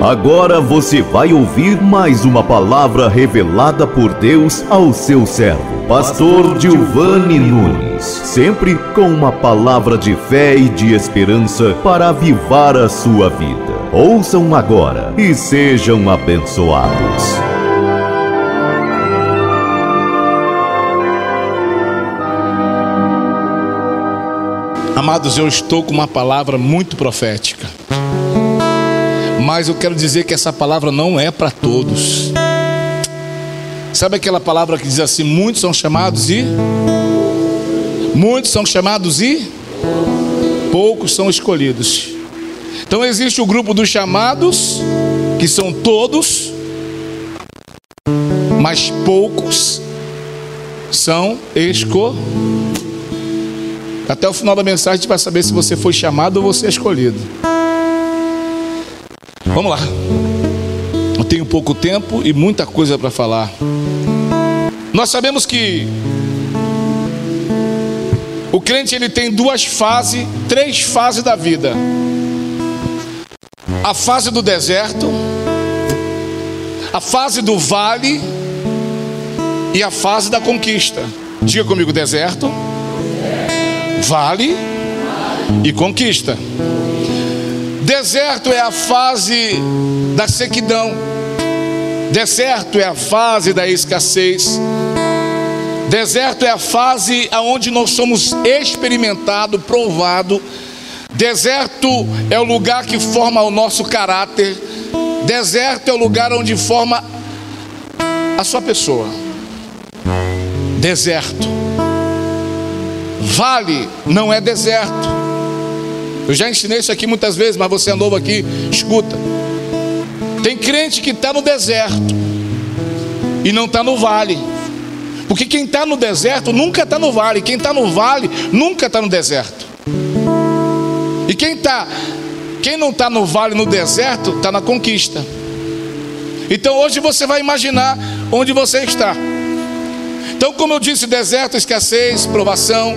Agora você vai ouvir mais uma palavra revelada por Deus ao seu servo, Pastor Giovanni Nunes. Sempre com uma palavra de fé e de esperança para avivar a sua vida. Ouçam agora e sejam abençoados. Amados, eu estou com uma palavra muito profética. Mas eu quero dizer que essa palavra não é para todos. Sabe aquela palavra que diz assim: muitos são chamados e muitos são chamados e poucos são escolhidos. Então existe o grupo dos chamados, que são todos, mas poucos são escolhidos. Até o final da mensagem a gente vai saber se você foi chamado ou você é escolhido. Vamos lá. Eu tenho pouco tempo e muita coisa para falar. Nós sabemos que o crente ele tem duas fases, três fases da vida. A fase do deserto, a fase do vale e a fase da conquista. Diga comigo: deserto, vale e conquista. Deserto é a fase da sequidão. Deserto é a fase da escassez. Deserto é a fase aonde nós somos experimentado, provado. Deserto é o lugar que forma o nosso caráter. Deserto é o lugar onde forma a sua pessoa. Deserto. Vale não é deserto. Eu já ensinei isso aqui muitas vezes, mas você é novo aqui, escuta. Tem crente que está no deserto e não está no vale. Porque quem está no deserto nunca está no vale. Quem está no vale nunca está no deserto. E quem tá, quem não está no vale, no deserto, está na conquista. Então hoje você vai imaginar onde você está. Então, como eu disse, deserto, escassez, provação,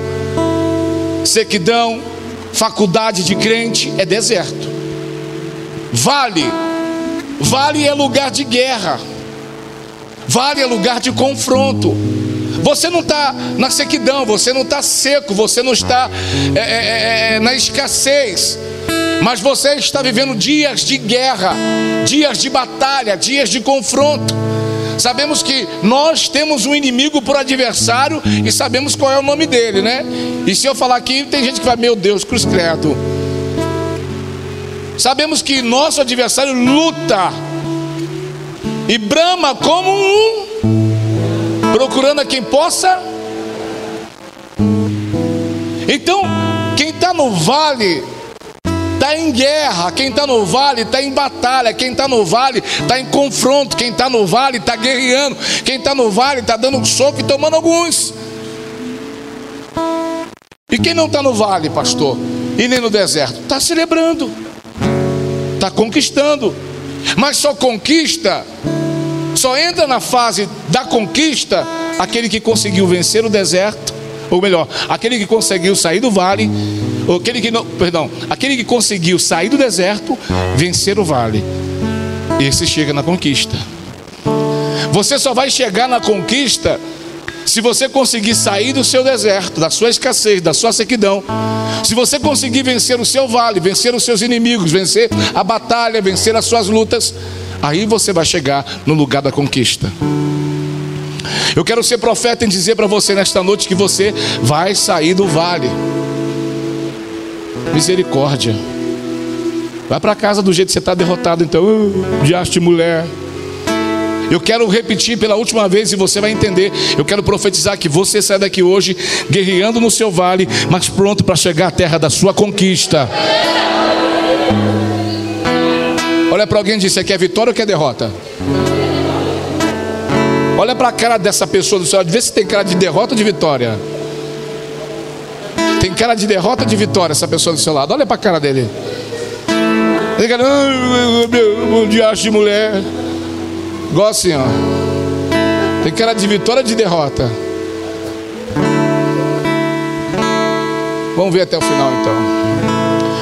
sequidão, faculdade de crente é deserto. Vale, vale é lugar de guerra, vale é lugar de confronto. Você não está na sequidão, você não está seco, você não está é, é, é, na escassez, mas você está vivendo dias de guerra, dias de batalha, dias de confronto. Sabemos que nós temos um inimigo por adversário e sabemos qual é o nome dele, né? E se eu falar aqui, tem gente que vai, meu Deus, cruz credo. Sabemos que nosso adversário luta e brama como um, procurando a quem possa. Então, quem está no vale está em guerra, quem está no vale está em batalha, quem está no vale está em confronto, quem está no vale está guerreando, quem está no vale está dando soco e tomando alguns. E quem não está no vale, pastor, e nem no deserto, está celebrando, está conquistando, mas só conquista, só entra na fase da conquista aquele que conseguiu vencer o deserto, ou melhor, aquele que conseguiu sair do vale aquele que não, perdão, aquele que conseguiu sair do deserto, vencer o vale. Esse chega na conquista. Você só vai chegar na conquista se você conseguir sair do seu deserto, da sua escassez, da sua sequidão. Se você conseguir vencer o seu vale, vencer os seus inimigos, vencer a batalha, vencer as suas lutas, aí você vai chegar no lugar da conquista. Eu quero ser profeta em dizer para você nesta noite que você vai sair do vale. Misericórdia. Vai para casa do jeito que você está derrotado, então. Uh, de mulher. Eu quero repetir pela última vez e você vai entender. Eu quero profetizar que você sai daqui hoje guerreando no seu vale, mas pronto para chegar à terra da sua conquista. Olha para alguém e diz: Você quer vitória ou quer derrota? Olha para a cara dessa pessoa do céu, vê se tem cara de derrota ou de vitória. Tem cara de derrota ou de vitória essa pessoa do seu lado. Olha para a cara dele. Tem cara, um diacho de mulher. Igual assim, ó. Tem cara de vitória ou de derrota? Vamos ver até o final então.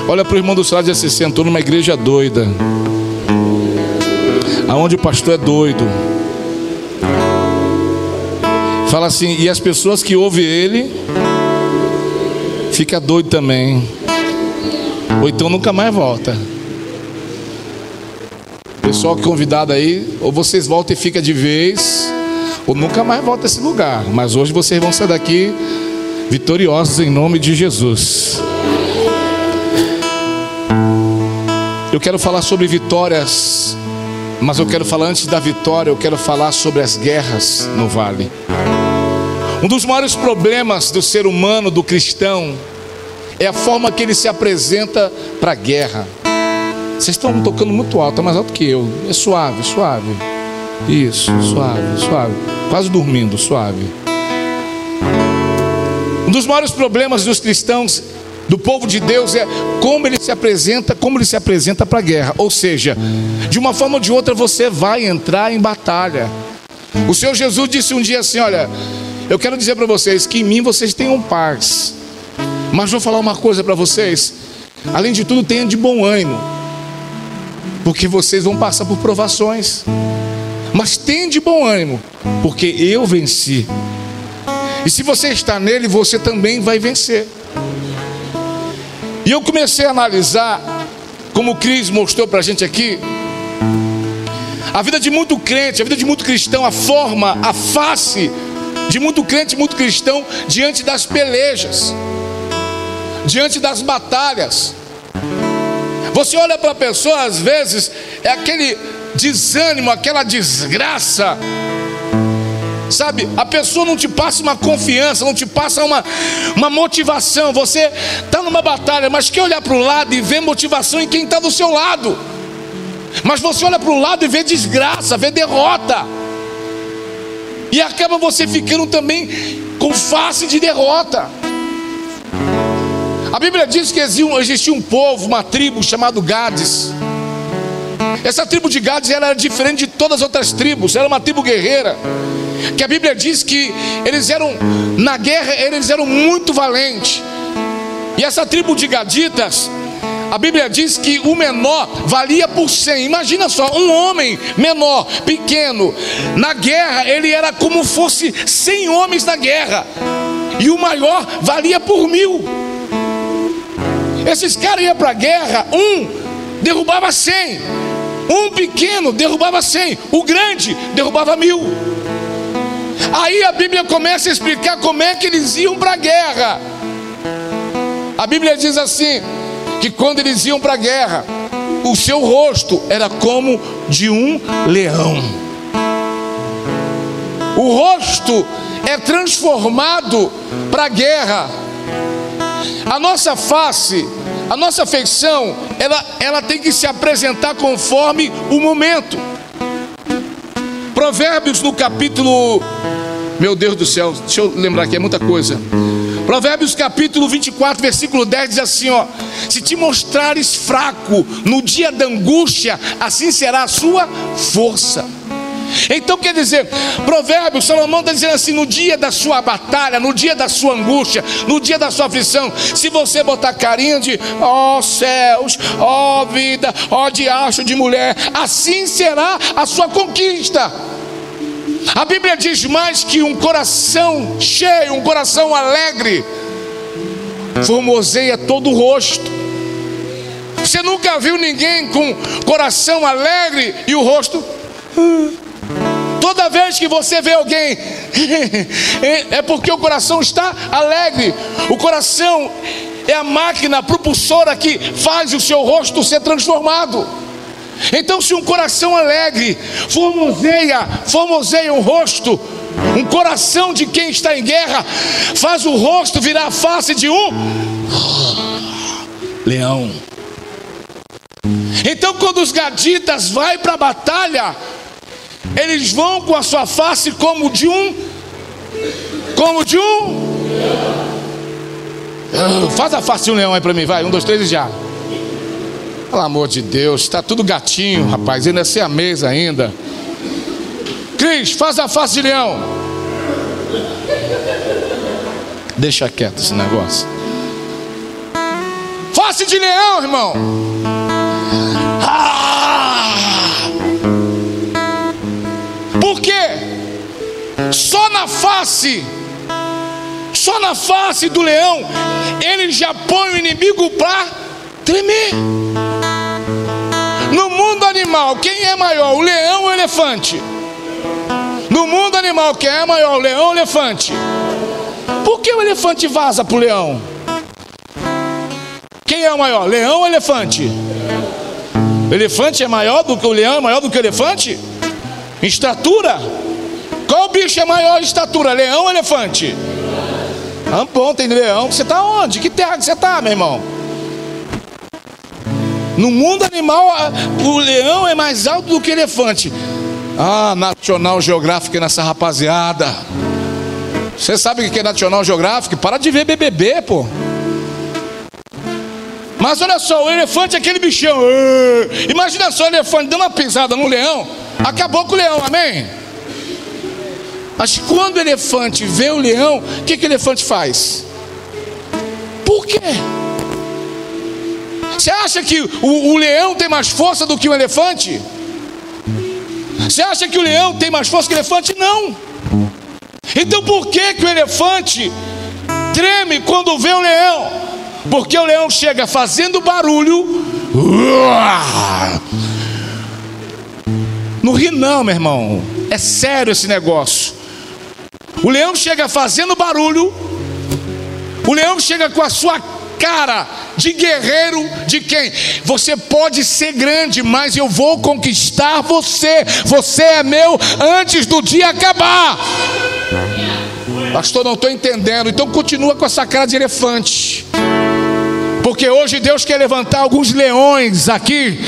Olha para o irmão do seu lado e assim: sentou numa igreja doida. aonde o pastor é doido. Fala assim, e as pessoas que ouvem ele fica doido também. Ou então nunca mais volta. Pessoal convidado aí, ou vocês voltam e fica de vez, ou nunca mais volta a esse lugar. Mas hoje vocês vão sair daqui vitoriosos em nome de Jesus. Eu quero falar sobre vitórias, mas eu quero falar antes da vitória, eu quero falar sobre as guerras no vale. Um dos maiores problemas do ser humano, do cristão, é a forma que ele se apresenta para a guerra. Vocês estão tocando muito alto, tá mais alto que eu. É suave, suave. Isso, suave, suave. Quase dormindo, suave. Um dos maiores problemas dos cristãos, do povo de Deus, é como ele se apresenta, como ele se apresenta para a guerra. Ou seja, de uma forma ou de outra você vai entrar em batalha. O Senhor Jesus disse um dia assim: Olha, eu quero dizer para vocês que em mim vocês tenham paz. Mas vou falar uma coisa para vocês. Além de tudo, tenha de bom ânimo. Porque vocês vão passar por provações. Mas tenha de bom ânimo, porque eu venci. E se você está nele, você também vai vencer. E eu comecei a analisar, como o Cris mostrou para a gente aqui, a vida de muito crente, a vida de muito cristão, a forma, a face de muito crente, muito cristão diante das pelejas diante das batalhas. Você olha para a pessoa, às vezes, é aquele desânimo, aquela desgraça. Sabe, a pessoa não te passa uma confiança, não te passa uma, uma motivação. Você está numa batalha, mas quer olhar para o lado e ver motivação em quem está do seu lado. Mas você olha para o lado e vê desgraça, vê derrota. E acaba você ficando também com face de derrota. A Bíblia diz que existia um povo, uma tribo chamado Gades. Essa tribo de Gades era diferente de todas as outras tribos, era uma tribo guerreira. Que a Bíblia diz que eles eram na guerra, eles eram muito valentes. E essa tribo de Gaditas, a Bíblia diz que o menor valia por cem. Imagina só, um homem menor, pequeno, na guerra, ele era como fosse cem homens na guerra. E o maior valia por mil. Esses caras iam para a guerra, um derrubava cem, um pequeno derrubava cem, o grande derrubava mil. Aí a Bíblia começa a explicar como é que eles iam para a guerra. A Bíblia diz assim: que quando eles iam para a guerra, o seu rosto era como de um leão. O rosto é transformado para a guerra. A nossa face, a nossa feição, ela, ela tem que se apresentar conforme o momento. Provérbios no capítulo. Meu Deus do céu, deixa eu lembrar aqui, é muita coisa. Provérbios capítulo 24, versículo 10 diz assim: ó, se te mostrares fraco no dia da angústia, assim será a sua força. Então quer dizer, Provérbios, Salomão está dizendo assim: no dia da sua batalha, no dia da sua angústia, no dia da sua aflição, se você botar carinha de ó oh, céus, ó oh, vida, ó oh, diacho de mulher, assim será a sua conquista. A Bíblia diz mais que um coração cheio, um coração alegre, formoseia todo o rosto. Você nunca viu ninguém com coração alegre e o rosto. Toda vez que você vê alguém, é porque o coração está alegre. O coração é a máquina propulsora que faz o seu rosto ser transformado. Então, se um coração alegre formoseia, formoseia um rosto, um coração de quem está em guerra, faz o rosto virar a face de um leão. Então, quando os gaditas vai para a batalha, eles vão com a sua face como de um, como de um. Ah, faz a face de um leão aí para mim, vai, um, dois, três e já. Pelo amor de Deus, está tudo gatinho, rapaz. Ainda sem a mesa ainda. Cris, faz a face de leão. Deixa quieto esse negócio. Face de leão, irmão. Ah! Por quê? só na face, só na face do leão, ele já põe o inimigo para tremer. Animal, quem é maior, o leão ou o elefante? No mundo animal, quem é maior, o leão ou o elefante? Por que o elefante vaza para o leão? Quem é o maior, leão ou elefante? O elefante é maior do que o leão, é maior do que o elefante? Em estatura? Qual bicho é maior em estatura, leão ou elefante? Ah, bom, tem leão. Você está onde? Que terra que você está, meu irmão? No mundo animal, o leão é mais alto do que o elefante. Ah, National Geographic nessa rapaziada. Você sabe o que é National Geographic? Para de ver BBB, pô. Mas olha só, o elefante é aquele bichão. Imagina só o elefante dando uma pisada no leão. Acabou com o leão, amém? Mas quando o elefante vê o leão, o que, que o elefante faz? Por quê? Você acha que o, o leão tem mais força do que o elefante? Você acha que o leão tem mais força que o elefante? Não. Então por que, que o elefante treme quando vê o leão? Porque o leão chega fazendo barulho. Não ri não, meu irmão. É sério esse negócio. O leão chega fazendo barulho. O leão chega com a sua cara de guerreiro de quem? Você pode ser grande, mas eu vou conquistar você. Você é meu antes do dia acabar. Pastor, não estou entendendo. Então continua com essa cara de elefante. Porque hoje Deus quer levantar alguns leões aqui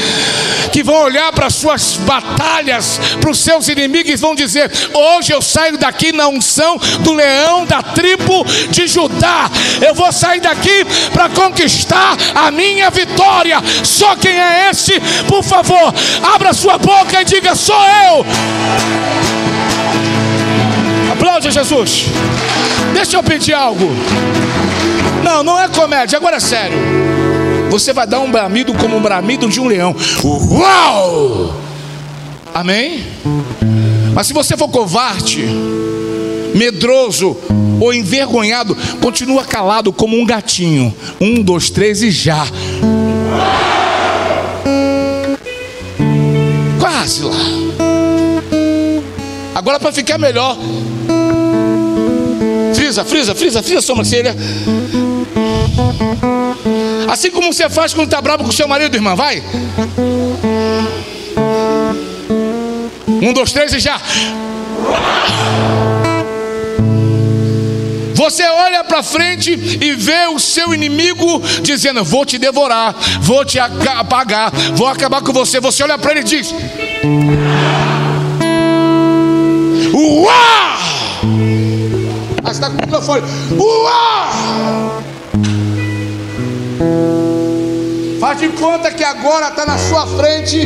que vão olhar para suas batalhas, para os seus inimigos e vão dizer: Hoje eu saio daqui na unção do leão da tribo de Judá. Eu vou sair daqui para conquistar a minha vitória. Só quem é esse? Por favor, abra sua boca e diga: Sou eu. Aplaude Jesus. Deixa eu pedir algo. Não, não é comédia, agora é sério. Você vai dar um bramido como um bramido de um leão. Uau! Amém? Mas se você for covarde, medroso ou envergonhado, continua calado como um gatinho. Um, dois, três e já. Quase lá. Agora para ficar melhor. Frisa, frisa, frisa, frisa sua sobrancelha. Assim como você faz quando está bravo com seu marido, irmã, vai. Um, dois, três e já. Você olha para frente e vê o seu inimigo dizendo: Vou te devorar, vou te apagar, vou acabar com você. Você olha para ele e diz: Uau! Aí está com o microfone: Uau! Faz de conta que agora está na sua frente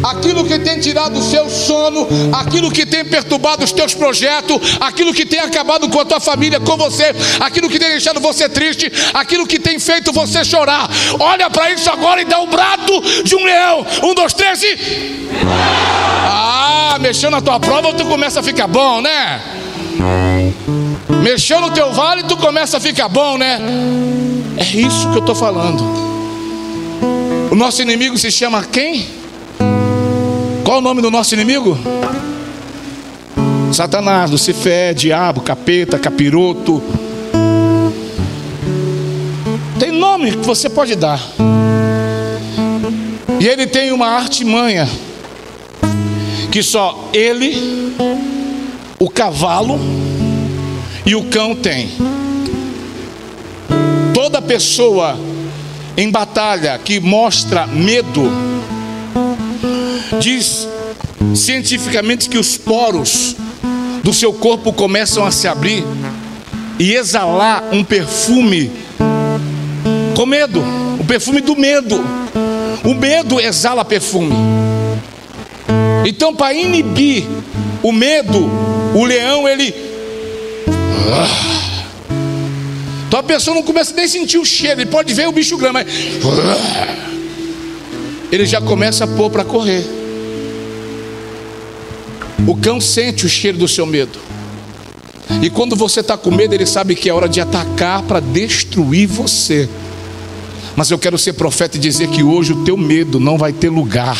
aquilo que tem tirado o seu sono, aquilo que tem perturbado os teus projetos, aquilo que tem acabado com a tua família, com você, aquilo que tem deixado você triste, aquilo que tem feito você chorar. Olha para isso agora e dá o um brado de um leão. Um, dois, três e. Ah, mexendo na tua prova, tu começa a ficar bom, né? Mexeu no teu vale, tu começa a ficar bom, né? É isso que eu estou falando. O nosso inimigo se chama quem? Qual o nome do nosso inimigo? Satanás, Lucifer, diabo, capeta, capiroto. Tem nome que você pode dar. E ele tem uma artimanha que só ele, o cavalo e o cão têm. Toda pessoa em batalha que mostra medo, diz cientificamente que os poros do seu corpo começam a se abrir e exalar um perfume com medo, o perfume do medo. O medo exala perfume. Então, para inibir o medo, o leão ele ah, então a pessoa não começa nem a sentir o cheiro, ele pode ver o bicho grande, mas ele já começa a pôr para correr. O cão sente o cheiro do seu medo. E quando você está com medo, ele sabe que é hora de atacar para destruir você. Mas eu quero ser profeta e dizer que hoje o teu medo não vai ter lugar.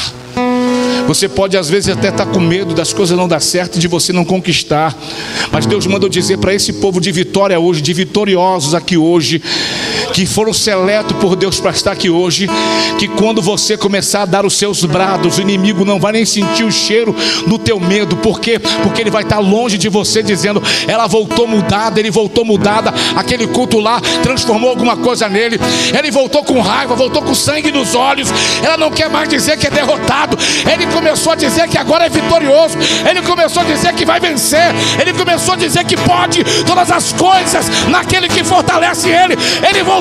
Você pode às vezes até estar tá com medo das coisas não dar certo e de você não conquistar. Mas Deus manda eu dizer para esse povo de vitória hoje, de vitoriosos aqui hoje, que foram seletos por Deus para estar aqui hoje, que quando você começar a dar os seus brados, o inimigo não vai nem sentir o cheiro do teu medo, por quê? Porque ele vai estar longe de você dizendo: "Ela voltou mudada, ele voltou mudada". Aquele culto lá transformou alguma coisa nele. Ele voltou com raiva, voltou com sangue nos olhos. Ela não quer mais dizer que é derrotado. Ele começou a dizer que agora é vitorioso, ele começou a dizer que vai vencer, ele começou a dizer que pode todas as coisas naquele que fortalece ele. Ele voltou,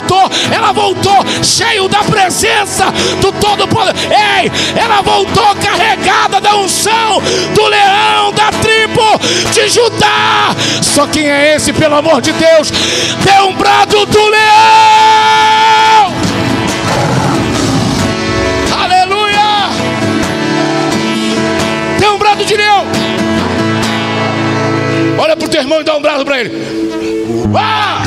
ela voltou cheio da presença do Todo-Poder. Ei, ela voltou carregada da unção do leão da tribo de Judá. Só quem é esse, pelo amor de Deus? Dê um brado do leão. de leão. Olha para o teu irmão e dá um braço para ele. Ah!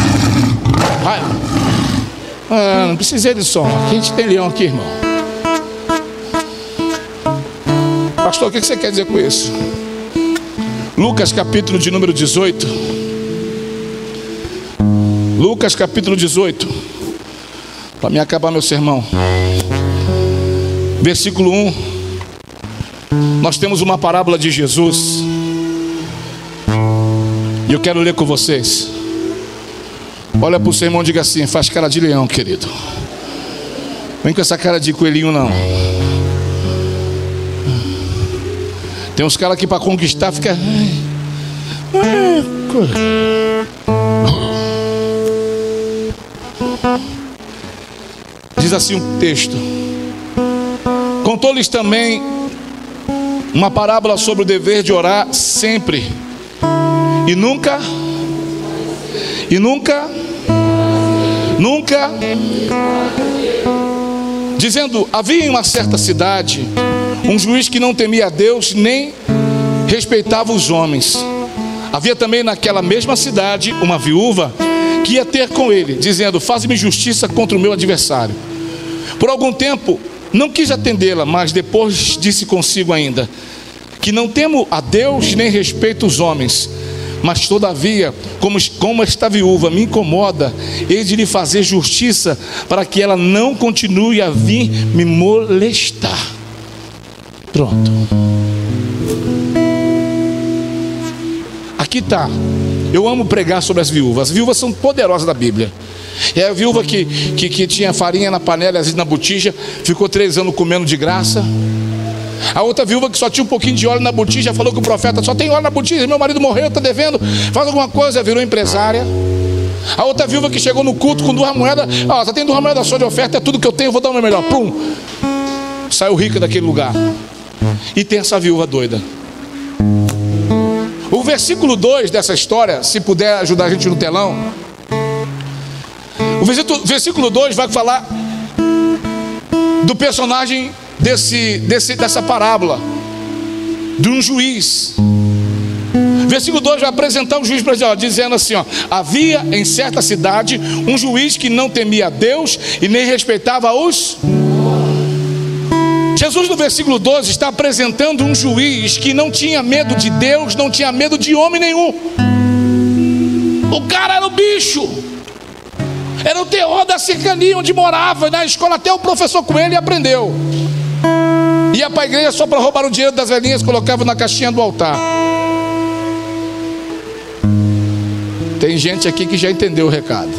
Ah, não precisei de som. Aqui a gente tem leão aqui, irmão. Pastor, o que você quer dizer com isso? Lucas capítulo de número 18. Lucas capítulo 18. Para me acabar meu sermão. Versículo 1. Nós temos uma parábola de Jesus. E eu quero ler com vocês. Olha para o seu irmão e diga assim: faz cara de leão, querido. Vem com essa cara de coelhinho, não. Tem uns caras que para conquistar fica. Diz assim um texto. Contou-lhes também uma parábola sobre o dever de orar sempre e nunca e nunca nunca dizendo havia em uma certa cidade um juiz que não temia a Deus nem respeitava os homens. Havia também naquela mesma cidade uma viúva que ia ter com ele dizendo faz-me justiça contra o meu adversário por algum tempo não quis atendê-la, mas depois disse consigo ainda: que não temo a Deus nem respeito os homens, mas todavia, como, como esta viúva me incomoda, hei de lhe fazer justiça para que ela não continue a vir me molestar. Pronto. Aqui está. Eu amo pregar sobre as viúvas. As viúvas são poderosas da Bíblia. É a viúva que, que, que tinha farinha na panela, às vezes na botija, ficou três anos comendo de graça. A outra viúva que só tinha um pouquinho de óleo na botija falou que o profeta só tem óleo na botija, meu marido morreu, está devendo, faz alguma coisa, virou empresária. A outra viúva que chegou no culto com duas moedas, ó, só tem duas moedas só de oferta, é tudo que eu tenho, vou dar o meu melhor. Pum! Saiu rica daquele lugar. E tem essa viúva doida. O versículo 2 dessa história, se puder ajudar a gente no telão, o versículo 2 vai falar do personagem desse, desse, dessa parábola, de um juiz. Versículo 2 vai apresentar um juiz para ó, dizendo assim: ó, havia em certa cidade um juiz que não temia Deus e nem respeitava os. Jesus, no versículo 12, está apresentando um juiz que não tinha medo de Deus, não tinha medo de homem nenhum. O cara era o bicho. Era o terror da cercania onde morava. Na escola até o professor com ele aprendeu. Ia para a igreja só para roubar o dinheiro das velhinhas, colocava na caixinha do altar. Tem gente aqui que já entendeu o recado.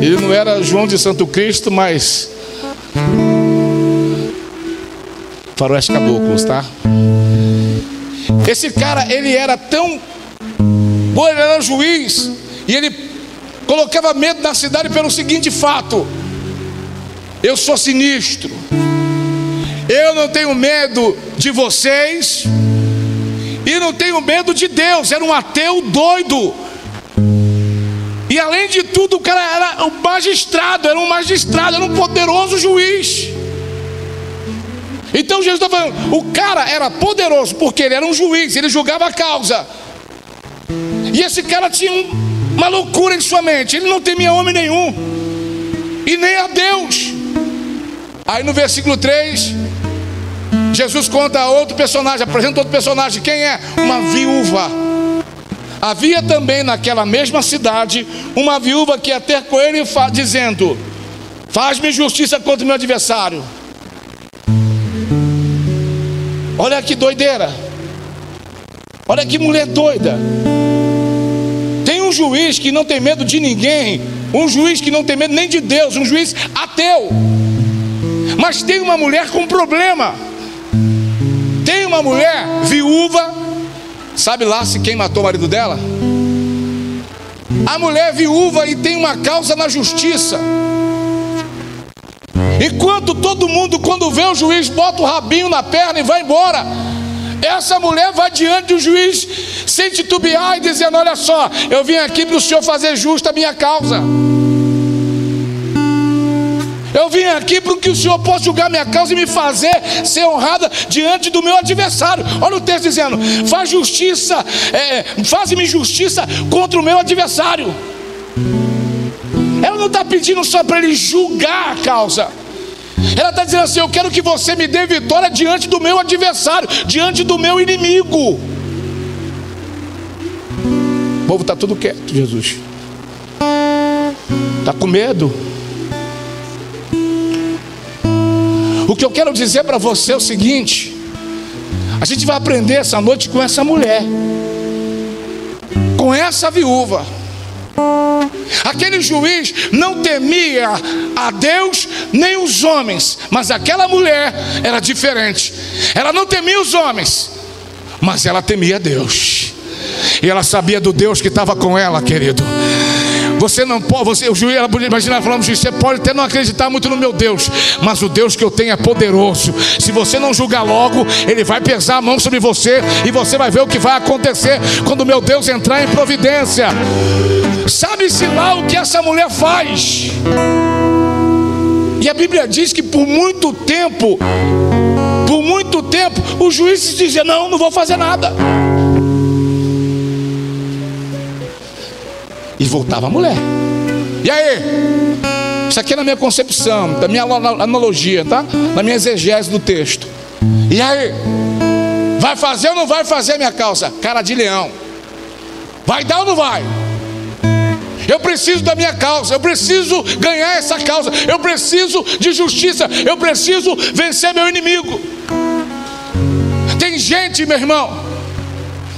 Ele não era João de Santo Cristo, mas faroeste caboclos, tá? Esse cara, ele era tão bom, ele era juiz, e ele colocava medo na cidade pelo seguinte fato: eu sou sinistro, eu não tenho medo de vocês, e não tenho medo de Deus, era um ateu doido. E além de tudo, o cara era um magistrado, era um magistrado, era um poderoso juiz. Então Jesus está falando, o cara era poderoso porque ele era um juiz, ele julgava a causa. E esse cara tinha um, uma loucura em sua mente. Ele não temia homem nenhum. E nem a Deus. Aí no versículo 3, Jesus conta outro personagem, apresenta outro personagem. Quem é? Uma viúva. Havia também naquela mesma cidade uma viúva que ia ter com ele dizendo: Faz-me justiça contra o meu adversário. Olha que doideira. Olha que mulher doida. Tem um juiz que não tem medo de ninguém, um juiz que não tem medo nem de Deus, um juiz ateu. Mas tem uma mulher com problema. Uma mulher viúva, sabe lá se quem matou o marido dela? A mulher viúva e tem uma causa na justiça. Enquanto todo mundo, quando vê o juiz, bota o rabinho na perna e vai embora. Essa mulher vai diante do juiz sem titubear e dizendo: Olha só, eu vim aqui para o senhor fazer justa a minha causa. Eu vim aqui para que o Senhor possa julgar minha causa e me fazer ser honrada diante do meu adversário. Olha o texto dizendo: faz justiça, é, faz-me justiça contra o meu adversário. Ela não está pedindo só para ele julgar a causa. Ela está dizendo assim: Eu quero que você me dê vitória diante do meu adversário, diante do meu inimigo. O povo está tudo quieto, Jesus. Está com medo. O que eu quero dizer para você é o seguinte: a gente vai aprender essa noite com essa mulher, com essa viúva. Aquele juiz não temia a Deus nem os homens, mas aquela mulher era diferente. Ela não temia os homens, mas ela temia Deus. E ela sabia do Deus que estava com ela, querido. Você não pode, você, o juiz, ela imagina falando, você pode até não acreditar muito no meu Deus, mas o Deus que eu tenho é poderoso. Se você não julgar logo, ele vai pesar a mão sobre você e você vai ver o que vai acontecer quando meu Deus entrar em providência. Sabe-se lá o que essa mulher faz. E a Bíblia diz que por muito tempo, por muito tempo, o juiz dizia: Não, não vou fazer nada. Voltava a mulher. E aí? Isso aqui é na minha concepção, da minha analogia, tá? Na minha exegese do texto. E aí? Vai fazer ou não vai fazer minha calça? Cara de leão. Vai dar ou não vai? Eu preciso da minha causa, eu preciso ganhar essa causa, eu preciso de justiça, eu preciso vencer meu inimigo. Tem gente, meu irmão,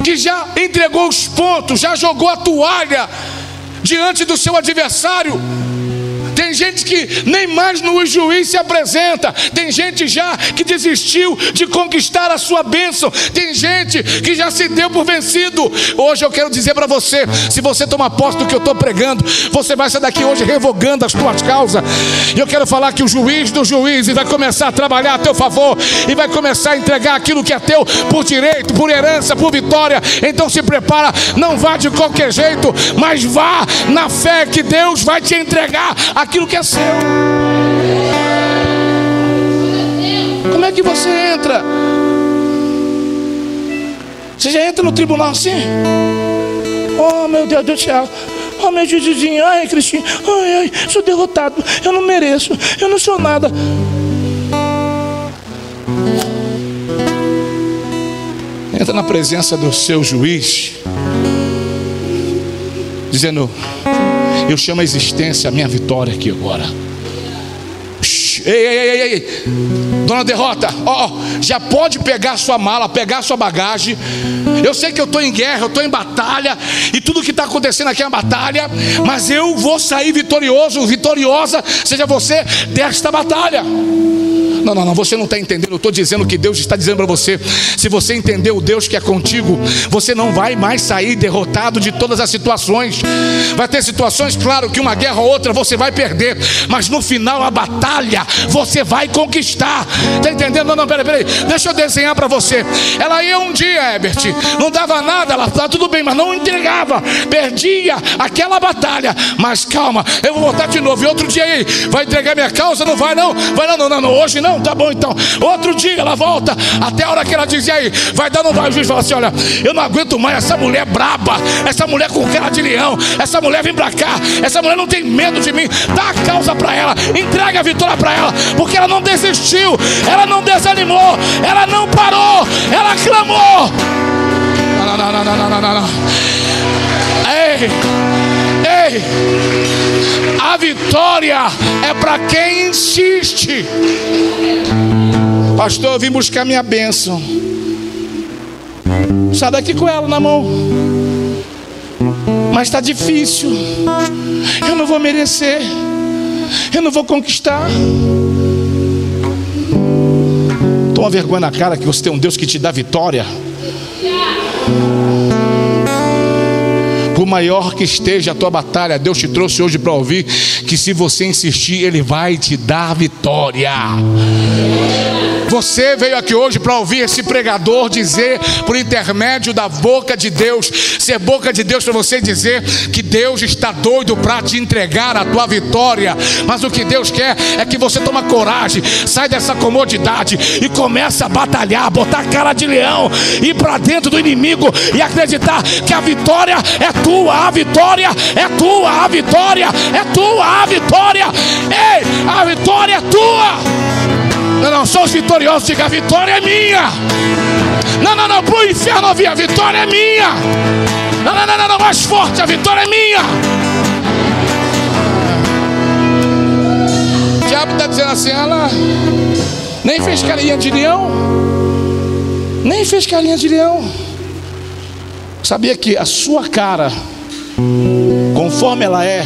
que já entregou os pontos, já jogou a toalha diante do seu adversário. Gente que nem mais no juiz se apresenta. Tem gente já que desistiu de conquistar a sua bênção. Tem gente que já se deu por vencido. Hoje eu quero dizer para você: se você toma posse do que eu estou pregando, você vai sair daqui hoje revogando as tuas causas. E eu quero falar que o juiz do juiz vai começar a trabalhar a teu favor e vai começar a entregar aquilo que é teu por direito, por herança, por vitória. Então se prepara, não vá de qualquer jeito, mas vá na fé que Deus vai te entregar aquilo que é seu. Como é que você entra? Você já entra no tribunal assim? Oh meu Deus do céu. Oh meu juizinho, ai Cristina, ai, ai, sou derrotado, eu não mereço, eu não sou nada. Entra na presença do seu juiz, dizendo: eu chamo a existência a minha vitória aqui agora. Ei, ei, ei, ei, dona derrota, ó, oh, já pode pegar sua mala, pegar sua bagagem. Eu sei que eu estou em guerra, eu estou em batalha, e tudo que está acontecendo aqui é uma batalha, mas eu vou sair vitorioso, vitoriosa, seja você desta batalha. Não, não, não, você não está entendendo. Eu estou dizendo que Deus está dizendo para você. Se você entender o Deus que é contigo, você não vai mais sair derrotado de todas as situações. Vai ter situações, claro, que uma guerra ou outra você vai perder, mas no final a batalha você vai conquistar. Está entendendo? Não, não, peraí, peraí. Deixa eu desenhar para você. Ela ia um dia, Herbert, não dava nada, ela estava tudo bem, mas não entregava, perdia aquela batalha. Mas calma, eu vou voltar de novo. E outro dia aí, vai entregar minha causa? Não vai, não, vai, não, não, não, não. hoje não tá bom então. Outro dia ela volta, até a hora que ela dizia aí, vai não vai? O juiz fala assim: olha, eu não aguento mais essa mulher braba, essa mulher com cara de leão, essa mulher vem pra cá, essa mulher não tem medo de mim, dá a causa para ela, entrega a vitória para ela, porque ela não desistiu, ela não desanimou, ela não parou, ela clamou. Não, não, não, não, não, não. não. Ei, ei, a vitória é para quem insiste. Pastor, eu vim buscar minha bênção. Sai daqui com ela na mão. Mas está difícil. Eu não vou merecer. Eu não vou conquistar. Toma vergonha na cara que você tem um Deus que te dá vitória. Por maior que esteja a tua batalha, Deus te trouxe hoje para ouvir que se você insistir, Ele vai te dar vitória. Você veio aqui hoje para ouvir esse pregador dizer, por intermédio da boca de Deus, ser boca de Deus para você dizer que Deus está doido para te entregar a tua vitória. Mas o que Deus quer é que você tome coragem, sai dessa comodidade e comece a batalhar, botar a cara de leão, ir para dentro do inimigo e acreditar que a vitória é tua, a vitória é tua, a vitória é tua, a vitória, ei, a vitória é tua. Não, não, só os vitoriosos, diga: a vitória é minha. Não, não, não, para o inferno ouvir, a vitória é minha. Não, não, não, não, não, mais forte, a vitória é minha. O diabo está dizendo assim: ela nem fez carinha de leão, nem fez carinha de leão. Sabia que a sua cara, conforme ela é,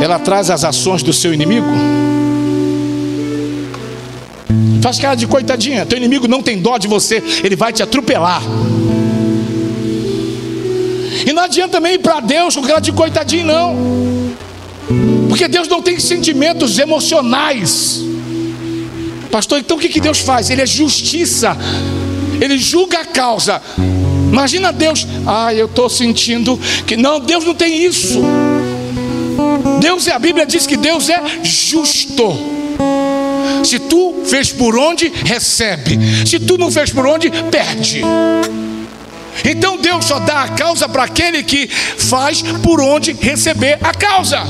ela traz as ações do seu inimigo? Faz cara de coitadinha. Teu inimigo não tem dó de você, ele vai te atropelar. E não adianta também ir para Deus com cara de coitadinho, não. Porque Deus não tem sentimentos emocionais. Pastor, então o que, que Deus faz? Ele é justiça. Ele julga a causa. Imagina Deus, ah, eu estou sentindo que. Não, Deus não tem isso. Deus, a Bíblia diz que Deus é justo. Se tu fez por onde, recebe. Se tu não fez por onde, perde. Então Deus só dá a causa para aquele que faz por onde receber a causa.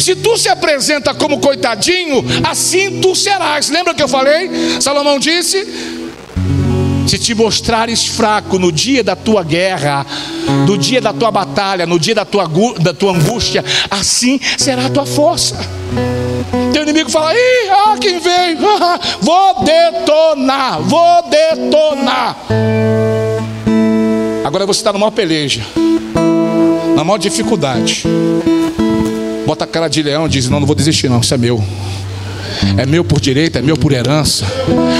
Se tu se apresenta como coitadinho, assim tu serás. Lembra que eu falei? Salomão disse: Se te mostrares fraco no dia da tua guerra, no dia da tua batalha, no dia da tua, da tua angústia, assim será a tua força. Inimigo fala: Ih, ah, quem veio? vou detonar, vou detonar. Agora você está numa peleja, na maior dificuldade. Bota a cara de leão e diz: Não, não vou desistir, não, isso é meu é meu por direito, é meu por herança.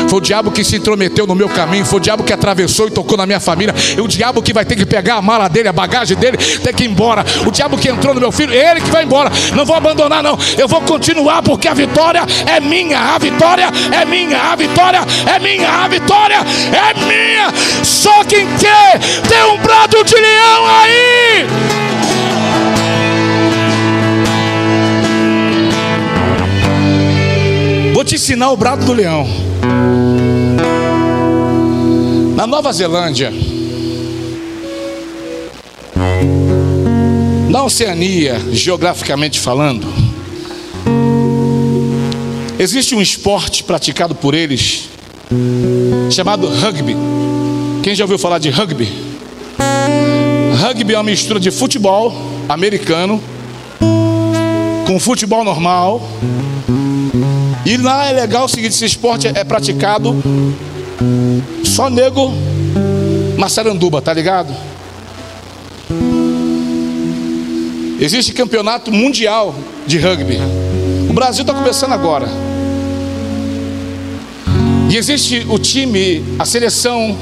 Foi o diabo que se intrometeu no meu caminho, foi o diabo que atravessou e tocou na minha família. É o diabo que vai ter que pegar a mala dele, a bagagem dele, ter que ir embora. O diabo que entrou no meu filho, ele que vai embora. Não vou abandonar, não. Eu vou continuar porque a vitória é minha. A vitória é minha. A vitória é minha. A vitória é minha. Só quem quer ter um brado de leão aí. Te ensinar o brado do leão. Na Nova Zelândia, na Oceania, geograficamente falando, existe um esporte praticado por eles chamado rugby. Quem já ouviu falar de rugby? Rugby é uma mistura de futebol americano com futebol normal e lá é legal o seguinte: esse esporte é praticado só nego Massaranduba, tá ligado? Existe campeonato mundial de rugby. O Brasil está começando agora. E existe o time, a seleção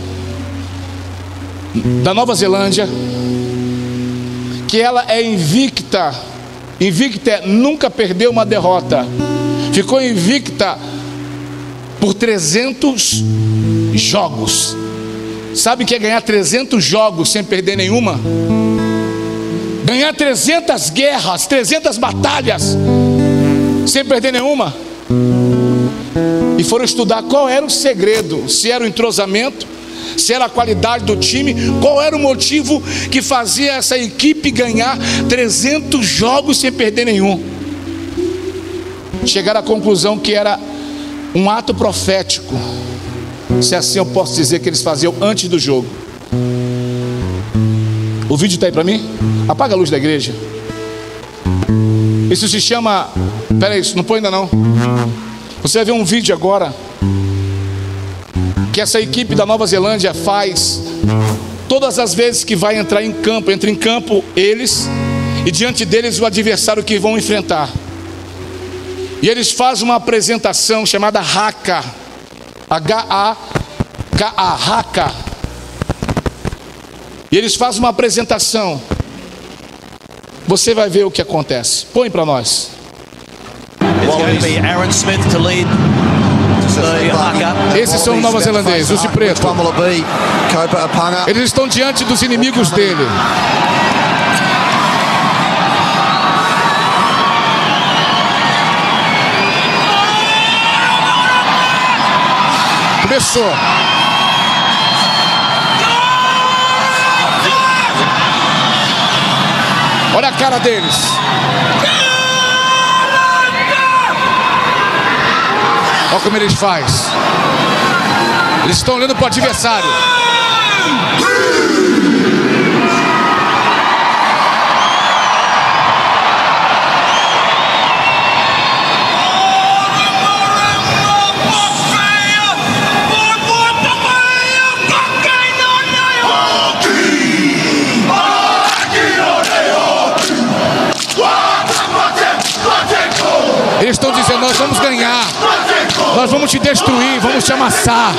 da Nova Zelândia, que ela é invicta. Invicta é nunca perdeu uma derrota ficou invicta por 300 jogos. Sabe o que é ganhar 300 jogos sem perder nenhuma? Ganhar 300 guerras, 300 batalhas sem perder nenhuma? e foram estudar qual era o segredo, se era o entrosamento, se era a qualidade do time, qual era o motivo que fazia essa equipe ganhar 300 jogos sem perder nenhum. Chegaram à conclusão que era um ato profético, se assim eu posso dizer que eles faziam antes do jogo. O vídeo está aí para mim? Apaga a luz da igreja. Isso se chama. Peraí, isso não põe ainda não. Você vai ver um vídeo agora que essa equipe da Nova Zelândia faz todas as vezes que vai entrar em campo, entra em campo eles e diante deles o adversário que vão enfrentar. E eles fazem uma apresentação chamada Haka. H-A-K-A, Haka. E eles fazem uma apresentação. Você vai ver o que acontece. Põe para nós. Esses são os neozelandeses, os de preto. Eles estão diante dos inimigos dele. Começou. Olha a cara deles. Olha como eles faz. Eles estão olhando para o adversário. Estão dizendo: Nós vamos ganhar, nós vamos te destruir, vamos te amassar.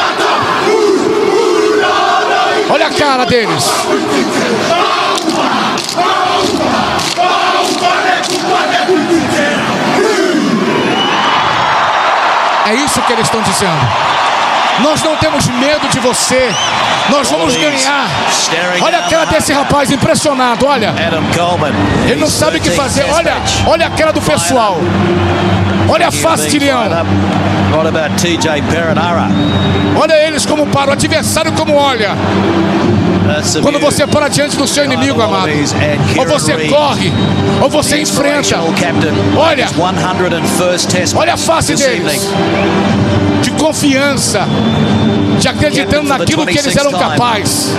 Olha a cara deles. É isso que eles estão dizendo. Nós não temos medo de você. Nós vamos ganhar. Olha a cara desse rapaz impressionado. Olha. Ele não sabe o que fazer. Olha, olha a cara do pessoal. Olha a face de leão. Olha eles como para o adversário como olha. Quando você para diante do seu inimigo, amado, ou você corre, ou você enfrenta. Olha, olha a face deles de confiança, de acreditando naquilo que eles eram capazes.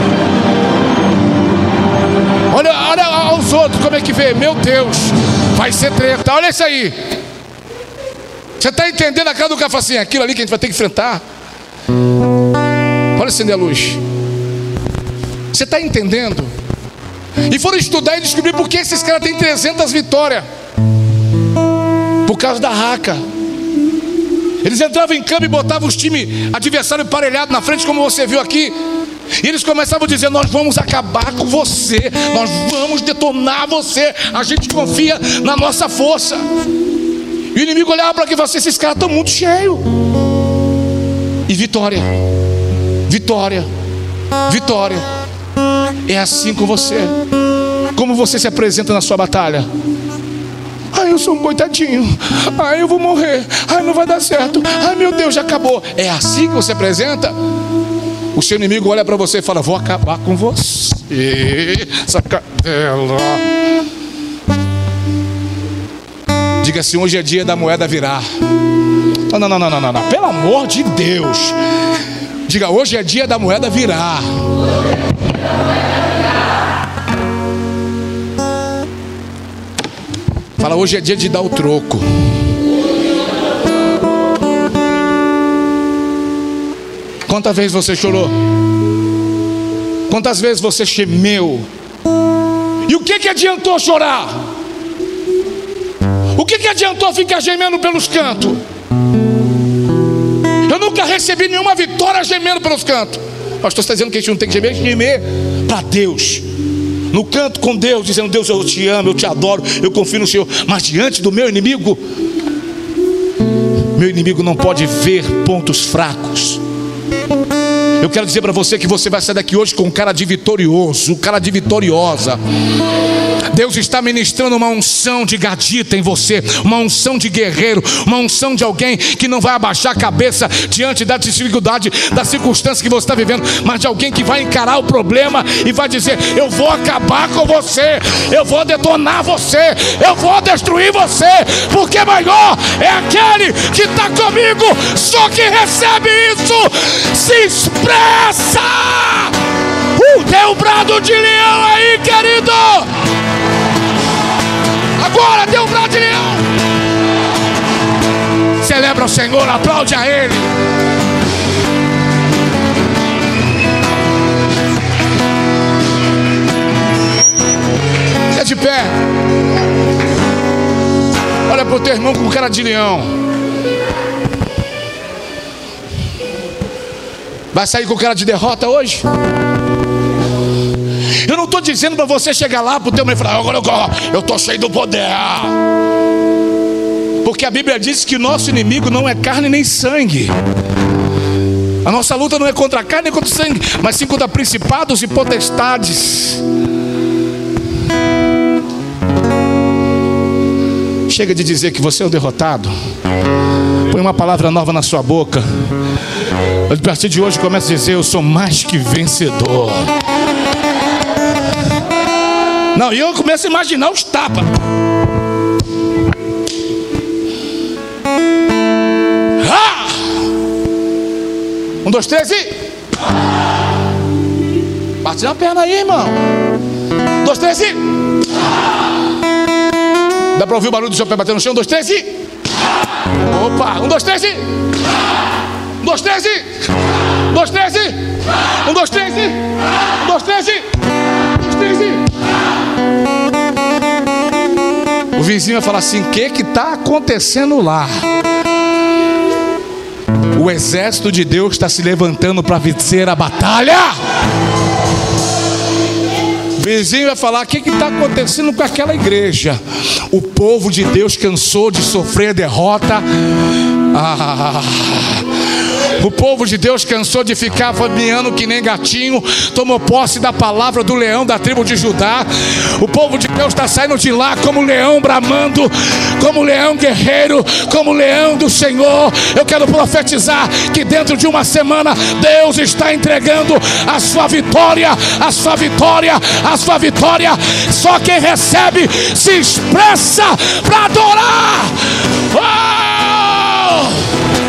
Olha, olha aos outros como é que vê, meu Deus, vai ser treta. Olha isso aí. Você está entendendo a cara do cara assim, aquilo ali que a gente vai ter que enfrentar? Pode acender a luz. Você está entendendo? E foram estudar e descobrir por que esses caras têm 300 vitórias. Por causa da raca. Eles entravam em campo e botavam os times adversário emparelhado na frente, como você viu aqui. E eles começavam a dizer: Nós vamos acabar com você, nós vamos detonar você. A gente confia na nossa força. E o inimigo olhava para aqui e falava assim: Esses caras estão muito cheios. E vitória, vitória, vitória. É assim com você. Como você se apresenta na sua batalha? Ai, eu sou um coitadinho. Ai, eu vou morrer. Ai, não vai dar certo. Ai, meu Deus, já acabou. É assim que você apresenta? O seu inimigo olha para você e fala: Vou acabar com você, essa Diga assim: Hoje é dia da moeda virar. Não, não, não, não, não, não. Pelo amor de Deus. Diga: Hoje é dia da moeda virar. Fala, hoje é dia de dar o troco. Quantas vezes você chorou? Quantas vezes você gemeu? E o que, que adiantou chorar? O que, que adiantou ficar gemendo pelos cantos? Eu nunca recebi nenhuma vitória gemendo pelos cantos. Pastor está dizendo que a gente não tem que gemer, gemer para Deus no canto com Deus, dizendo: Deus, eu te amo, eu te adoro, eu confio no Senhor. Mas diante do meu inimigo, meu inimigo não pode ver pontos fracos. Eu quero dizer para você que você vai sair daqui hoje com um cara de vitorioso, um cara de vitoriosa. Deus está ministrando uma unção de gadita em você, uma unção de guerreiro, uma unção de alguém que não vai abaixar a cabeça diante da dificuldade, da circunstância que você está vivendo, mas de alguém que vai encarar o problema e vai dizer: Eu vou acabar com você, eu vou detonar você, eu vou destruir você, porque maior é aquele que está comigo, só que recebe isso, se expressa. Uh, tem um brado de leão aí, querido. Agora tem um leão. Celebra o Senhor, aplaude a Ele. Fica de pé. Olha para o teu irmão com cara de leão. Vai sair com cara de derrota hoje? Eu não estou dizendo para você chegar lá para o teu irmão e falar, agora eu estou cheio do poder. Porque a Bíblia diz que o nosso inimigo não é carne nem sangue. A nossa luta não é contra a carne nem contra o sangue, mas sim contra principados e potestades. Chega de dizer que você é um derrotado. Põe uma palavra nova na sua boca. A partir de hoje começa a dizer: Eu sou mais que vencedor. Não, e eu começo a imaginar os tapas. Ah! Um, dois, três e. Bate na perna aí, irmão. Um, dois, três e. Dá para ouvir o barulho do seu pé bater no chão? Um, dois, três e. Opa! Um, dois, três e. Um, dois, três e. Um, dois, três e. Um, dois, três e. Um, dois, três e. Um, dois, três e. vizinho vai falar assim: o que está acontecendo lá? O exército de Deus está se levantando para vencer a batalha. Vizinho vai falar: o que está acontecendo com aquela igreja? O povo de Deus cansou de sofrer derrota. Ah. O povo de Deus cansou de ficar fabiando que nem gatinho, tomou posse da palavra do leão da tribo de Judá. O povo de Deus está saindo de lá como leão bramando, como leão guerreiro, como leão do Senhor. Eu quero profetizar que dentro de uma semana Deus está entregando a sua vitória, a sua vitória, a sua vitória. Só quem recebe se expressa para adorar. Oh!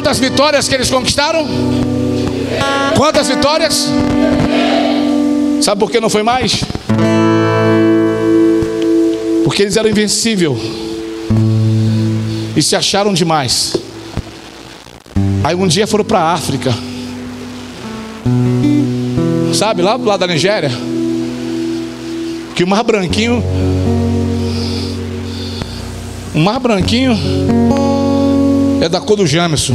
Quantas vitórias que eles conquistaram? Quantas vitórias? Sabe por que não foi mais? Porque eles eram invencíveis e se acharam demais. Aí um dia foram para a África sabe, lá do lado da Nigéria, que o mar branquinho, o mar branquinho é da cor do Jamerson.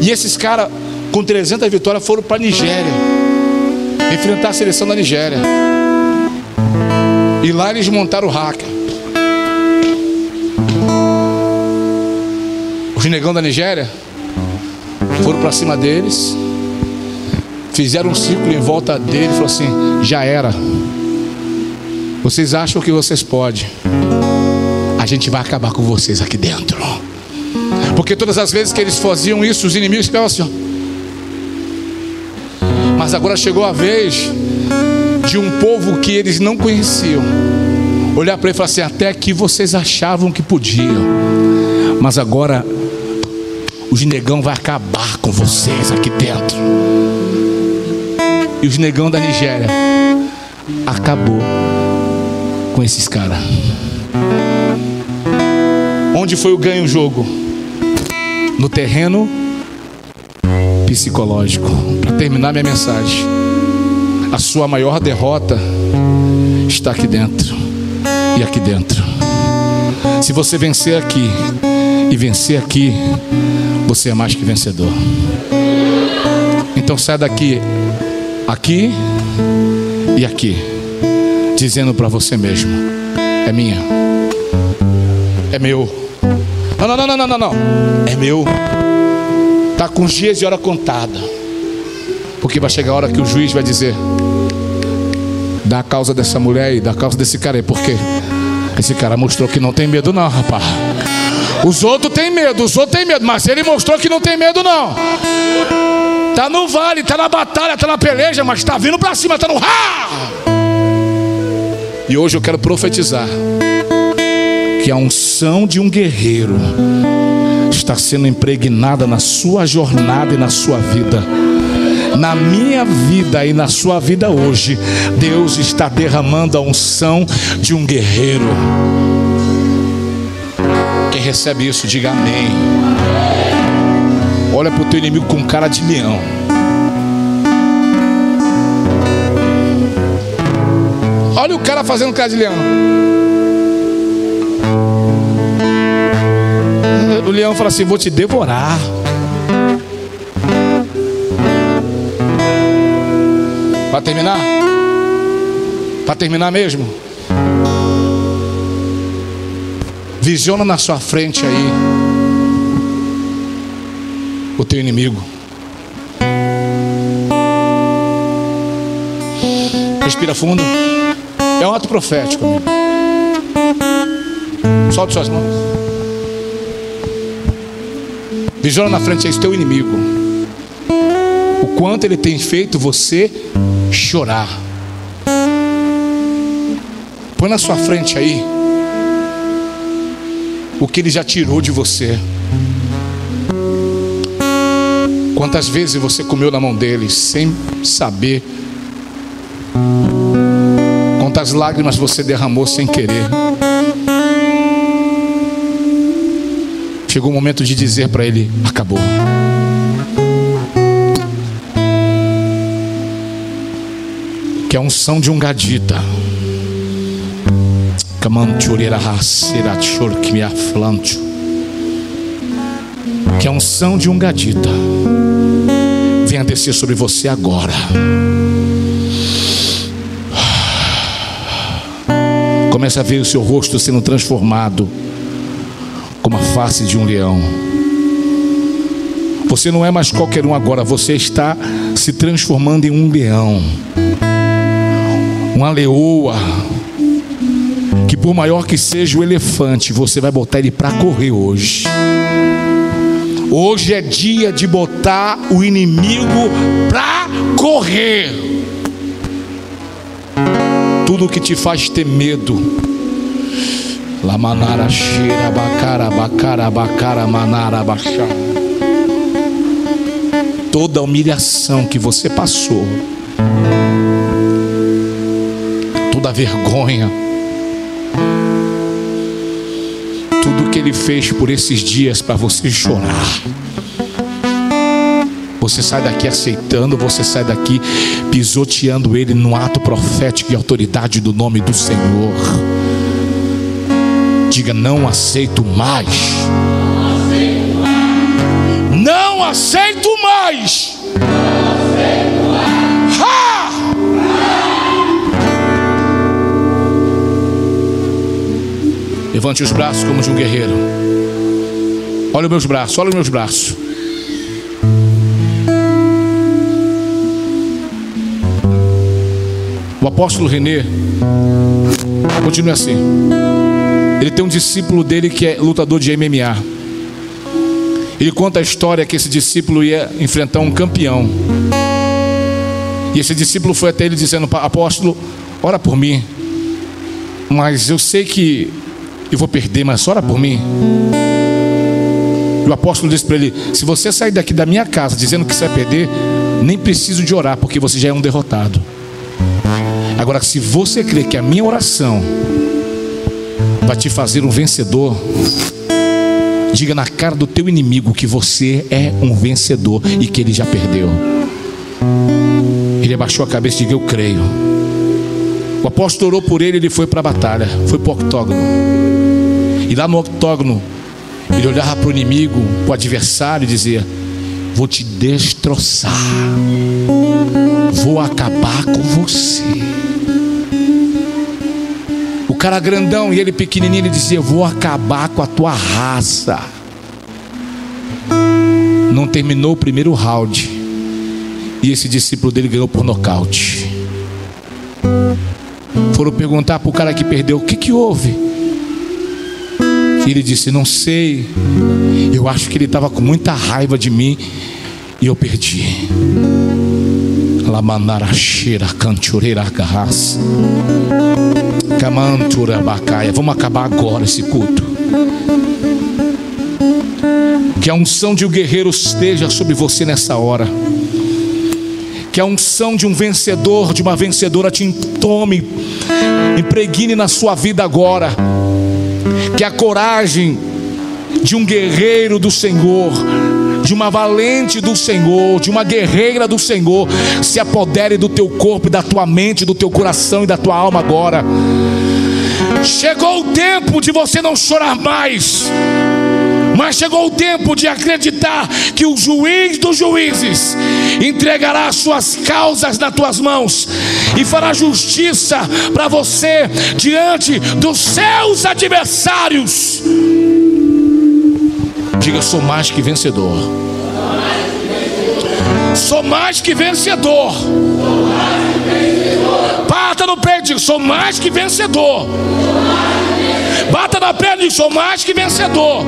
E esses caras com 300 vitórias foram para a Nigéria enfrentar a seleção da Nigéria. E lá eles montaram o hacker. Os negão da Nigéria foram para cima deles, fizeram um círculo em volta dele e falou assim: já era. Vocês acham que vocês podem? A gente vai acabar com vocês aqui dentro. Porque todas as vezes que eles faziam isso, os inimigos ficavam assim. Ó. Mas agora chegou a vez de um povo que eles não conheciam olhar para ele e falar assim: até que vocês achavam que podiam, mas agora os negão vai acabar com vocês aqui dentro. E os negão da Nigéria acabou com esses caras. Onde foi o ganho jogo? No terreno psicológico. Para terminar minha mensagem, a sua maior derrota está aqui dentro e aqui dentro. Se você vencer aqui e vencer aqui, você é mais que vencedor. Então sai daqui, aqui e aqui, dizendo para você mesmo: É minha. É meu. Não, não, não, não, não, não. É meu. Está com os dias e hora contada. Porque vai chegar a hora que o juiz vai dizer: dá a causa dessa mulher e dá a causa desse cara aí. Por quê? Esse cara mostrou que não tem medo, não, rapaz. Os outros têm medo, os outros têm medo, mas ele mostrou que não tem medo, não. Tá no vale, tá na batalha, tá na peleja, mas tá vindo para cima, tá no ha! E hoje eu quero profetizar que a unção de um guerreiro está sendo impregnada na sua jornada e na sua vida. Na minha vida e na sua vida hoje, Deus está derramando a unção de um guerreiro. Quem recebe isso, diga amém. Olha para o teu inimigo com cara de leão. Olha o cara fazendo leão. O leão fala assim: Vou te devorar. Para terminar? Para terminar mesmo? Visiona na sua frente aí o teu inimigo. Respira fundo. É um ato profético. Amigo. Solte suas mãos. Visiona na frente esse teu inimigo. O quanto ele tem feito você chorar. Põe na sua frente aí o que ele já tirou de você. Quantas vezes você comeu na mão dele sem saber Quantas lágrimas você derramou sem querer. Chegou o momento de dizer para ele: acabou. Que é a unção de um gadita. Que é a unção de um gadita. Venha descer sobre você agora. Começa a ver o seu rosto sendo transformado como a face de um leão. Você não é mais qualquer um agora, você está se transformando em um leão, uma leoa, que por maior que seja o elefante, você vai botar ele para correr hoje. Hoje é dia de botar o inimigo para correr tudo que te faz ter medo. Lamanara cheira bacara bacara bacara manara baixar. Toda humilhação que você passou, toda vergonha, tudo que ele fez por esses dias para você chorar. Você sai daqui aceitando, você sai daqui pisoteando ele no ato profético e autoridade do nome do Senhor. Diga: Não aceito mais. Não aceito mais. Levante os braços como de um guerreiro. Olha os meus braços, olha os meus braços. O apóstolo René continua assim. Ele tem um discípulo dele que é lutador de MMA. Ele conta a história que esse discípulo ia enfrentar um campeão. E esse discípulo foi até ele dizendo: Apóstolo, ora por mim. Mas eu sei que eu vou perder, mas ora por mim. E o apóstolo disse para ele: Se você sair daqui da minha casa dizendo que você vai perder, nem preciso de orar, porque você já é um derrotado. Agora, se você crê que a minha oração vai te fazer um vencedor, diga na cara do teu inimigo que você é um vencedor e que ele já perdeu. Ele abaixou a cabeça e disse: Eu creio. O apóstolo orou por ele, ele foi para a batalha, foi para o octógono. E lá no octógono, ele olhava para o inimigo, para o adversário e dizia: Vou te destroçar, vou acabar com você cara grandão e ele pequenininho, ele dizia: Eu vou acabar com a tua raça. Não terminou o primeiro round. E esse discípulo dele ganhou por nocaute. Foram perguntar para o cara que perdeu: O que, que houve? E ele disse: Não sei. Eu acho que ele estava com muita raiva de mim e eu perdi. Lamanaraxeira, cantureira, garras. Camantura, bacaia. Vamos acabar agora esse culto. Que a unção de um guerreiro esteja sobre você nessa hora. Que a unção de um vencedor, de uma vencedora te tome, impregne na sua vida agora. Que a coragem de um guerreiro do Senhor de uma valente do Senhor, de uma guerreira do Senhor, se apodere do teu corpo, da tua mente, do teu coração e da tua alma agora. Chegou o tempo de você não chorar mais. Mas chegou o tempo de acreditar que o juiz dos juízes entregará suas causas nas tuas mãos e fará justiça para você diante dos seus adversários. Diga, sou mais que vencedor. Sou mais que vencedor. Bata no peito, diga, sou mais que vencedor. Bata na perna, diga, sou mais que vencedor.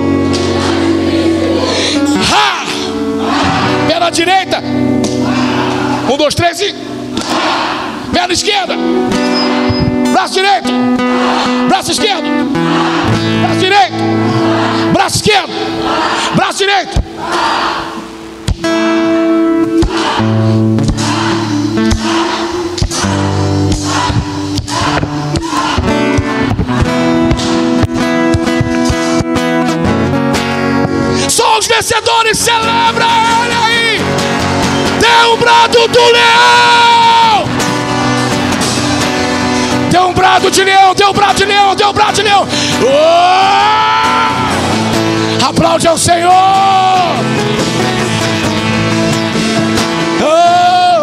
Ha! Perna direita. Um, dois, três e. Perna esquerda. Braço direito. Braço esquerdo. Braço direito. Braço esquerdo. Braço direito. Só os vencedores celebram ele aí. Dê um brado do leão. Deu um brado de leão, deu um brado de leão, deu um brado de leão. Oh! Aplaude ao Senhor. Oh,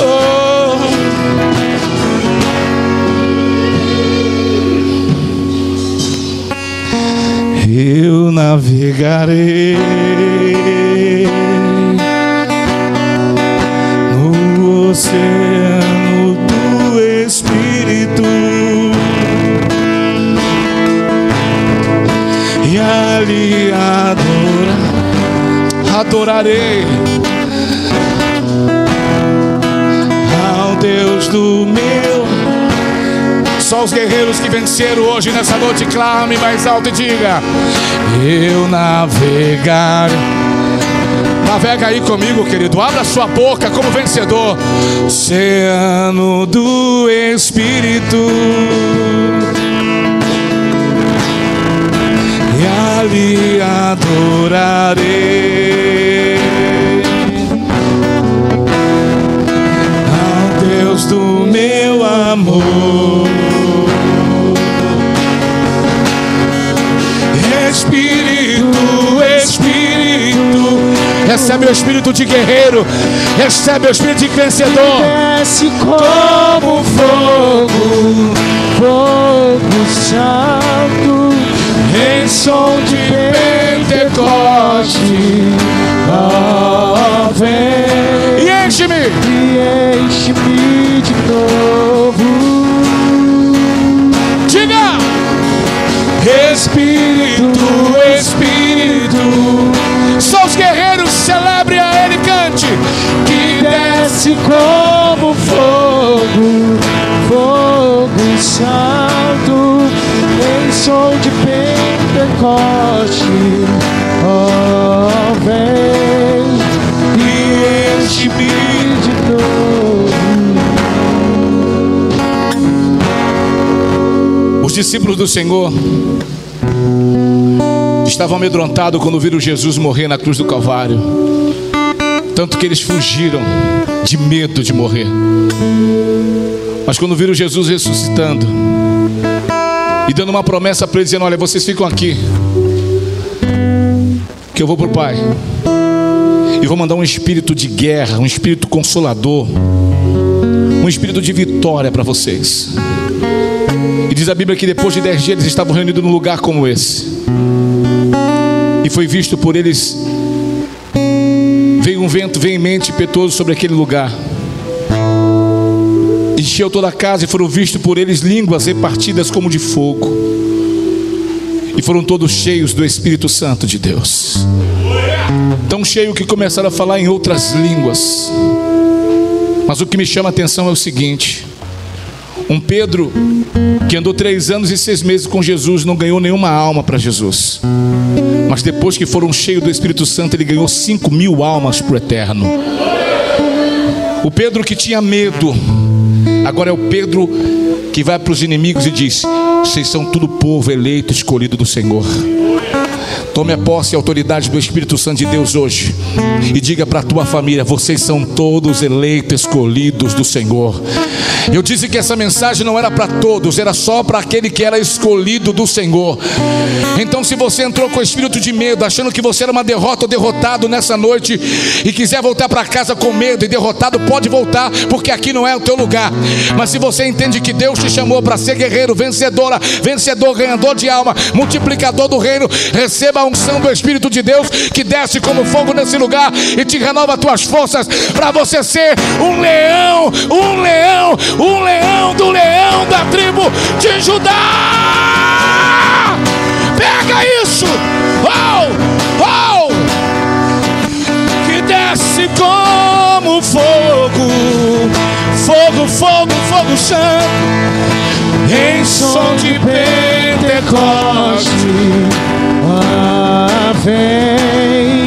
oh. Eu navegarei no oceano adorarei ao Deus do meu. Só os guerreiros que venceram hoje nessa noite, clame mais alto e diga: Eu navegar. Navega aí comigo, querido. Abra sua boca como vencedor. Oceano do Espírito. E ali adorarei amor. Espírito, Espírito, recebe o espírito de guerreiro, recebe o espírito de vencedor. desce como fogo, fogo santo, Em som de Pentecoste, ó vem e enche-me. e enche-me de novo. Desce como fogo, fogo santo, em som de Pentecoste, ó vem e enche-me de novo. Os discípulos do Senhor estavam amedrontados quando viram Jesus morrer na cruz do Calvário. Tanto que eles fugiram de medo de morrer. Mas quando viram Jesus ressuscitando e dando uma promessa para eles, dizendo: Olha, vocês ficam aqui, que eu vou para o Pai. E vou mandar um espírito de guerra, um espírito consolador, um espírito de vitória para vocês. E diz a Bíblia que depois de dez dias eles estavam reunidos num lugar como esse. E foi visto por eles. Veio um vento veemente e impetuoso sobre aquele lugar. Encheu toda a casa e foram vistos por eles línguas repartidas como de fogo. E foram todos cheios do Espírito Santo de Deus. Tão cheio que começaram a falar em outras línguas. Mas o que me chama a atenção é o seguinte: um Pedro que andou três anos e seis meses com Jesus não ganhou nenhuma alma para Jesus. Mas depois que foram cheios do Espírito Santo, ele ganhou cinco mil almas para o eterno. O Pedro que tinha medo, agora é o Pedro que vai para os inimigos e diz: Vocês são tudo povo eleito, escolhido do Senhor. Tome a posse e a autoridade do Espírito Santo de Deus hoje. E diga para a tua família: vocês são todos eleitos, escolhidos do Senhor. Eu disse que essa mensagem não era para todos, era só para aquele que era escolhido do Senhor. Então, se você entrou com espírito de medo, achando que você era uma derrota ou derrotado nessa noite, e quiser voltar para casa com medo e derrotado, pode voltar, porque aqui não é o teu lugar. Mas se você entende que Deus te chamou para ser guerreiro, vencedora, vencedor, ganhador de alma, multiplicador do reino, receba unção do Espírito de Deus que desce como fogo nesse lugar e te renova as tuas forças para você ser um leão, um leão, um leão do leão da tribo de Judá. Pega isso! Oh, oh! Que desce como fogo, fogo, fogo, fogo santo, em som de Pentecoste. Ah, vem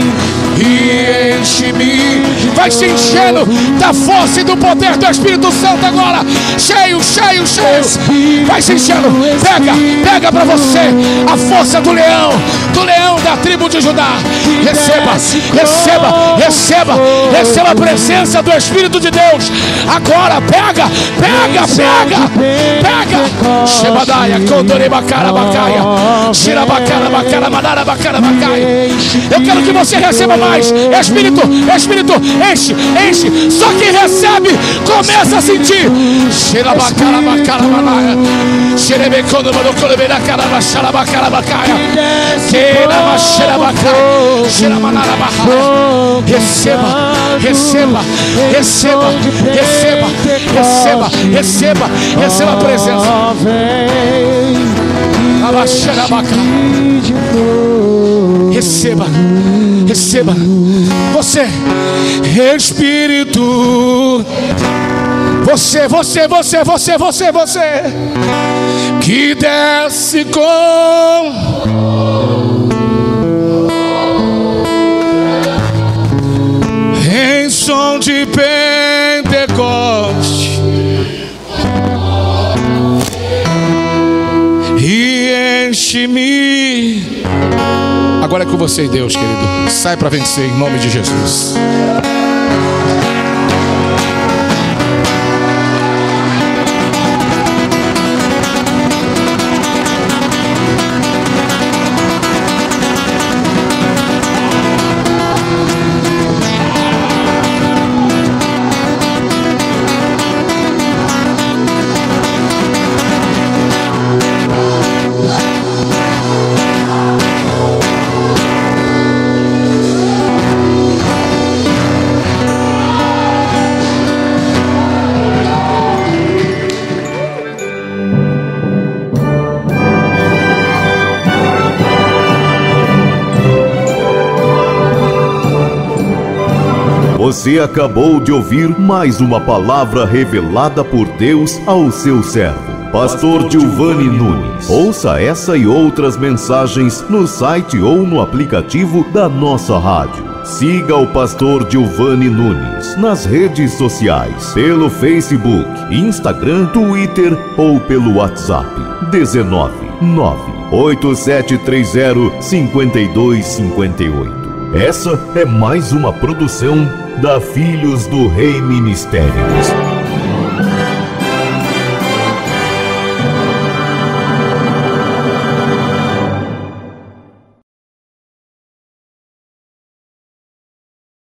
e enche-me. Vai se enchendo da força e do poder do Espírito Santo agora. Cheio, cheio, cheio. Vai se enchendo. Pega, pega para você a força do leão, do leão da tribo de Judá. Receba, receba, receba, receba a presença do Espírito de Deus. Agora, pega, pega, pega, pega. Shebadaia, Kondorebacara, Bacaia, Shirabacara, Bacara, Manara, Bacara, Bacaia. Eu quero que você receba mais. Espírito, Espírito, enche, enche. Só quem recebe começa a sentir. Receba, receba, receba, receba, receba, receba, receba a presença. Receba, receba. Você, Espírito. Você, você, você, você, você, você. Que desce com. Em som de Pentecoste. E enche-me. Agora é com você, Deus, querido. Sai para vencer em nome de Jesus. Você acabou de ouvir mais uma palavra revelada por Deus ao seu servo. Pastor Giovanni Nunes. Ouça essa e outras mensagens no site ou no aplicativo da nossa rádio. Siga o Pastor Giovanni Nunes nas redes sociais, pelo Facebook, Instagram, Twitter ou pelo WhatsApp. 19 98730 5258. Essa é mais uma produção da Filhos do Rei Ministérios.